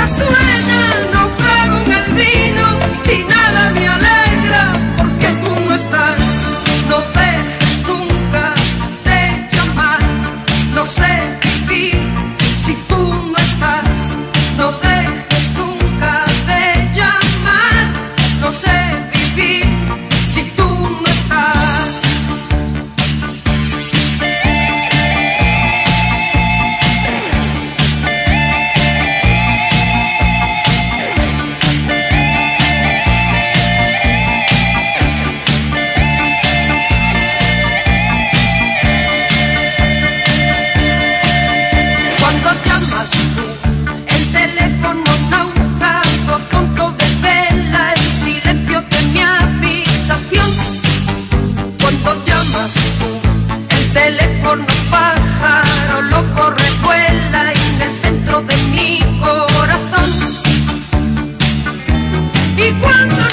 da sua cuando